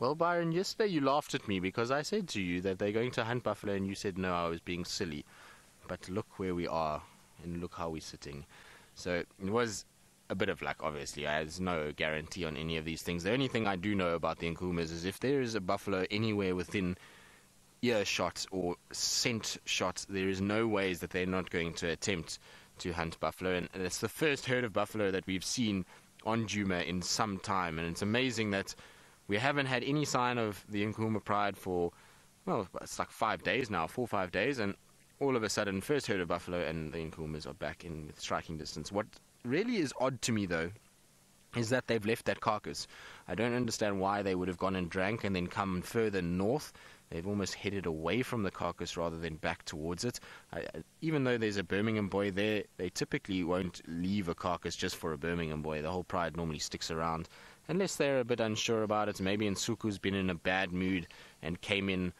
Well, Byron, yesterday you laughed at me because I said to you that they're going to hunt buffalo, and you said no, I was being silly. But look where we are, and look how we're sitting. So it was a bit of luck, obviously. There's no guarantee on any of these things. The only thing I do know about the Nkuhumas is if there is a buffalo anywhere within earshot or scent shot, there is no ways that they're not going to attempt to hunt buffalo. And it's the first herd of buffalo that we've seen on Djuma in some time. And it's amazing that we haven't had any sign of the Nkuhuma Pride for, well, it's like five days now, four five days, and all of a sudden, first herd of buffalo and the Nkuhumas are back in striking distance. What really is odd to me, though, is that they've left that carcass. I don't understand why they would have gone and drank and then come further north. They've almost headed away from the carcass rather than back towards it. I, even though there's a Birmingham boy there, they typically won't leave a carcass just for a Birmingham boy. The whole pride normally sticks around unless they're a bit unsure about it. Maybe Nsuku's been in a bad mood and came in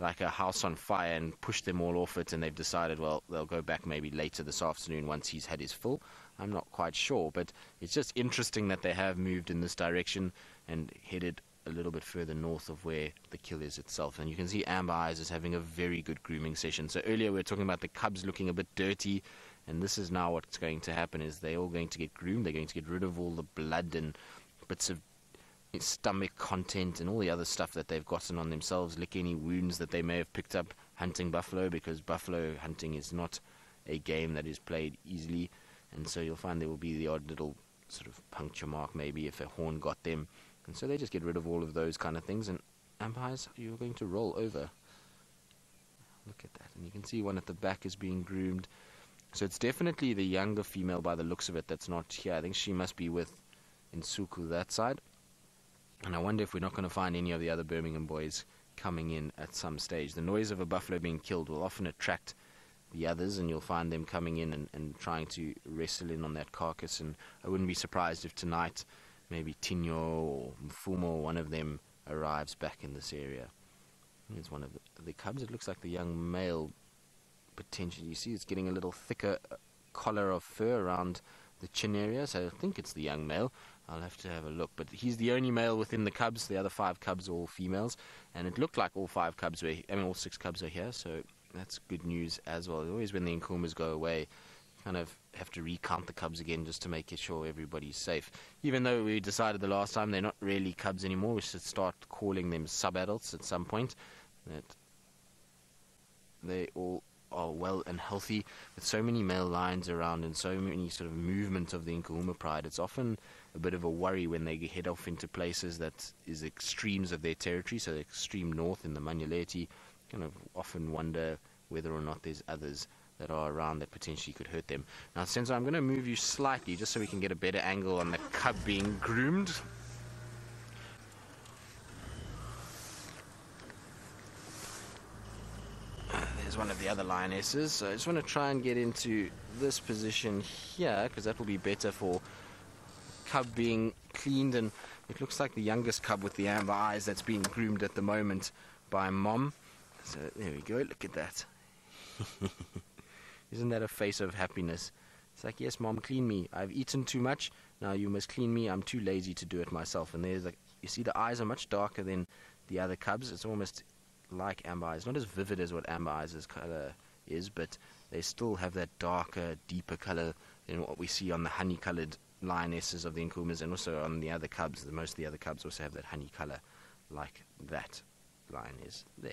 like a house on fire and pushed them all off it, and they've decided, well, they'll go back maybe later this afternoon once he's had his fill. I'm not quite sure, but it's just interesting that they have moved in this direction and headed a little bit further north of where the kill is itself. And you can see Amber Eyes is having a very good grooming session. So earlier we were talking about the cubs looking a bit dirty, and this is now what's going to happen is they're all going to get groomed. They're going to get rid of all the blood and bits of stomach content and all the other stuff that they've gotten on themselves, lick any wounds that they may have picked up hunting buffalo, because buffalo hunting is not a game that is played easily, and so you'll find there will be the odd little sort of puncture mark maybe if a horn got them, and so they just get rid of all of those kind of things, and Amber Eyes, you're going to roll over. Look at that, and you can see one at the back is being groomed. So it's definitely the younger female by the looks of it that's not here. I think she must be with Nsuku that side. And I wonder if we're not going to find any of the other Birmingham boys coming in at some stage. The noise of a buffalo being killed will often attract the others, and you'll find them coming in and, and trying to wrestle in on that carcass. And I wouldn't be surprised if tonight maybe Tinyo or Mfumo, one of them, arrives back in this area. Here's one of the, the cubs. It looks like the young male potentially. You see, it's getting a little thicker uh, collar of fur around the chin area, so I think it's the young male. I'll have to have a look. But he's the only male within the cubs. The other five cubs are all females. And it looked like all five cubs were, I mean, all six cubs are here. So that's good news as well. Always when the Nkuhumas go away, kind of have to recount the cubs again just to make sure everybody's safe. Even though we decided the last time they're not really cubs anymore, we should start calling them sub-adults at some point. That they all and healthy with so many male lions around and so many sort of movement of the Nkuhuma pride. It's often a bit of a worry when they head off into places that is extremes of their territory, so the extreme north in the Manyeleti, kind of often wonder whether or not there's others that are around that potentially could hurt them. Now, Senzo, I'm going to move you slightly just so we can get a better angle on the cub being groomed. There's one of the other lionesses. So I just want to try and get into this position here because that will be better for cub being cleaned and it looks like the youngest cub with the amber eyes that's being groomed at the moment by mom. So there we go, look at that. Isn't that a face of happiness? It's like, yes, mom, clean me. I've eaten too much. Now you must clean me. I'm too lazy to do it myself. And there's like, you see, the eyes are much darker than the other cubs. It's almost like amber eyes. Not as vivid as what amber eyes' color is, but they still have that darker, deeper color than what we see on the honey-colored lionesses of the Nkuhumas and also on the other cubs. Most of the other cubs also have that honey color like that lion is there.